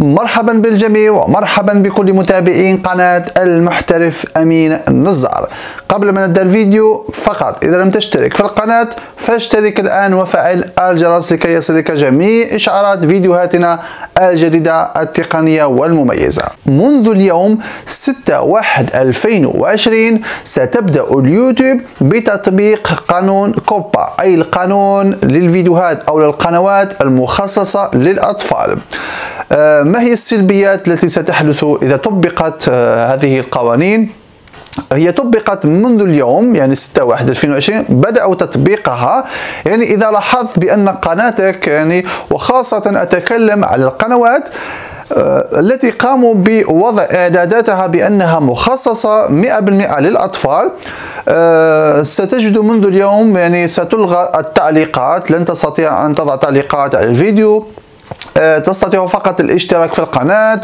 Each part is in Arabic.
مرحبا بالجميع ومرحبا بكل متابعين قناة المحترف أمين النزار. قبل ما نبدأ الفيديو فقط إذا لم تشترك في القناة فاشترك الآن وفعل الجرس لكي يصلك جميع إشعارات فيديوهاتنا الجديدة التقنية والمميزة. منذ اليوم 6 1 2020 ستبدأ اليوتيوب بتطبيق قانون كوبا أي القانون للفيديوهات أو للقنوات المخصصة للأطفال. ما هي السلبيات التي ستحدث إذا طبقت آه، هذه القوانين؟ هي طبقت منذ اليوم يعني 6 1 2020 بدأوا تطبيقها. يعني إذا لاحظت بأن قناتك يعني وخاصة أتكلم على القنوات آه، التي قاموا بوضع إعداداتها بأنها مخصصة 100% للأطفال ستجد منذ اليوم يعني ستلغى التعليقات. لن تستطيع أن تضع تعليقات على الفيديو. آه، تستطيع فقط الاشتراك في القناة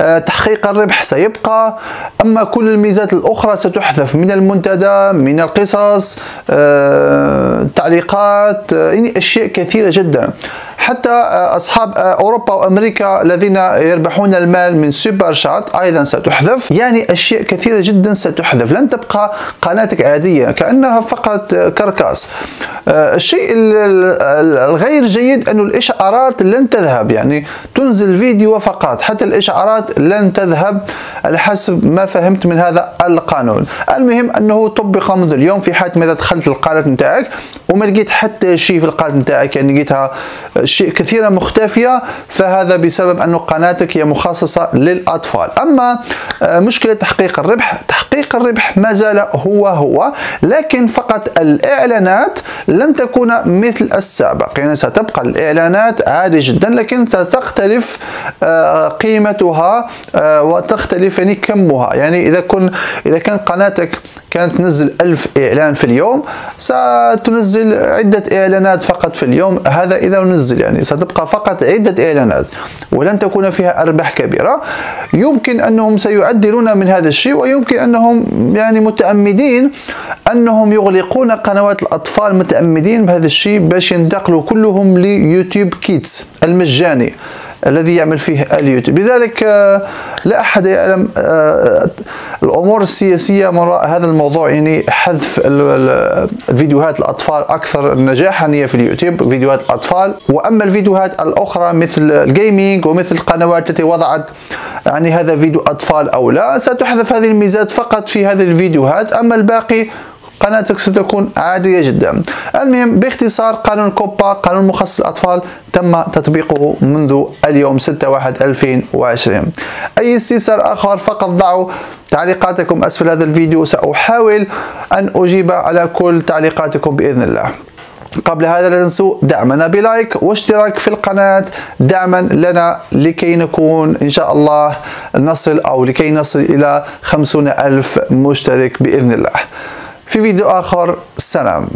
آه، تحقيق الربح سيبقى أما كل الميزات الأخرى ستحذف من المنتدى من القصص آه، تعليقات يعني أشياء كثيرة جدا. حتى أصحاب أوروبا وأمريكا الذين يربحون المال من سوبر شات أيضا ستحذف. يعني أشياء كثيرة جدا ستحذف. لن تبقى قناتك عادية كأنها فقط كركاس. الشيء الغير جيد أن الإشعارات لن تذهب. يعني تنزل فيديو فقط حتى الإشعارات لن تذهب على حسب ما فهمت من هذا القانون. المهم أنه طبق منذ اليوم في حالة ماذا دخلت القناة نتاعك وما لقيت حتى شيء في القناة نتاعك. يعني لقيتها شيء كثيرة مختفية فهذا بسبب أن قناتك هي مخصصة للأطفال. أما آه، مشكلة تحقيق الربح تحقيق الربح ما زال هو هو لكن فقط الإعلانات لن تكون مثل السابق. يعني ستبقى الإعلانات عادي جدا لكن ستختلف آه، قيمتها آه، وتختلف يعني كمها. يعني إذا كن إذا كان قناتك كانت تنزل ألف إعلان في اليوم ستنزل عدة إعلانات فقط في اليوم. هذا إذا نزل يعني ستبقى فقط عدة إعلانات ولن تكون فيها أرباح كبيرة. يمكن أنهم سيعدلون من هذا الشيء ويمكن أنهم يعني متعمدين أنهم يغلقون قنوات الأطفال متعمدين بهذا الشيء باش ينتقلوا كلهم ل YouTube Kids المجاني. الذي يعمل فيه اليوتيوب لذلك آه، لا أحد يعلم آه، الأمور السياسية وراء هذا الموضوع يعني حذف الفيديوهات الأطفال أكثر نجاحا هي في اليوتيوب فيديوهات الأطفال. وأما الفيديوهات الأخرى مثل ال gaming ومثل القنوات التي وضعت يعني هذا فيديو أطفال أو لا ستحذف هذه الميزات فقط في هذه الفيديوهات. أما الباقي قناتك ستكون عادية جدا. المهم باختصار قانون كوبا قانون مخصص الأطفال تم تطبيقه منذ اليوم 6 1 2020 أي استفسار آخر فقط ضعوا تعليقاتكم أسفل هذا الفيديو. سأحاول أن أجيب على كل تعليقاتكم بإذن الله. قبل هذا لا تنسوا دعمنا بلايك واشتراك في القناة. دعما لنا لكي نكون إن شاء الله نصل أو لكي نصل إلى خمسون ألف مشترك بإذن الله. في فيديو آخر سلام.